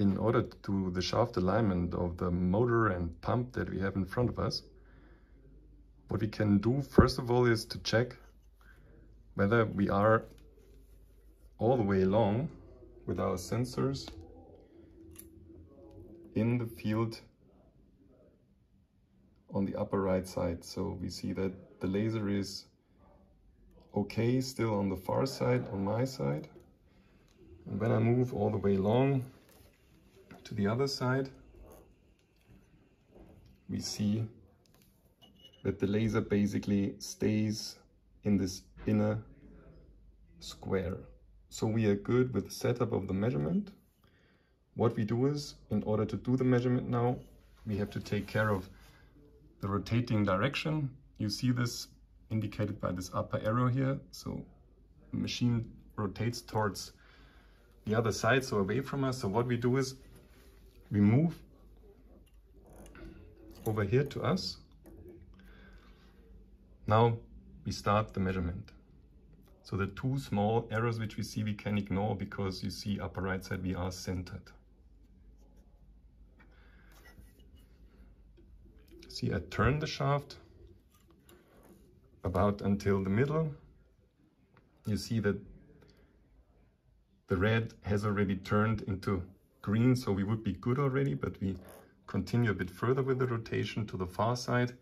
in order to do the shaft alignment of the motor and pump that we have in front of us, what we can do first of all is to check whether we are all the way along with our sensors in the field on the upper right side. So we see that the laser is okay still on the far side on my side. And when I move all the way along to the other side, we see that the laser basically stays in this inner square. So we are good with the setup of the measurement. What we do is, in order to do the measurement now, we have to take care of the rotating direction. You see this indicated by this upper arrow here. So the machine rotates towards the other side, so away from us. So what we do is we move over here to us. Now we start the measurement. So the two small errors which we see we can ignore because you see upper right side we are centered. See I turn the shaft about until the middle. You see that the red has already turned into green, so we would be good already, but we continue a bit further with the rotation to the far side.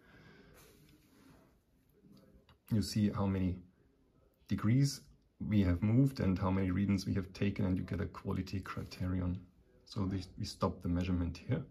You see how many degrees we have moved and how many readings we have taken and you get a quality criterion. So we stop the measurement here.